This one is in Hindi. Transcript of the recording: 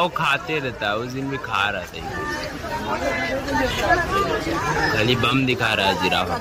वो खाते रहता है, उस दिन भी खा रहा था खाली बम दिखा रहा है जिराफा।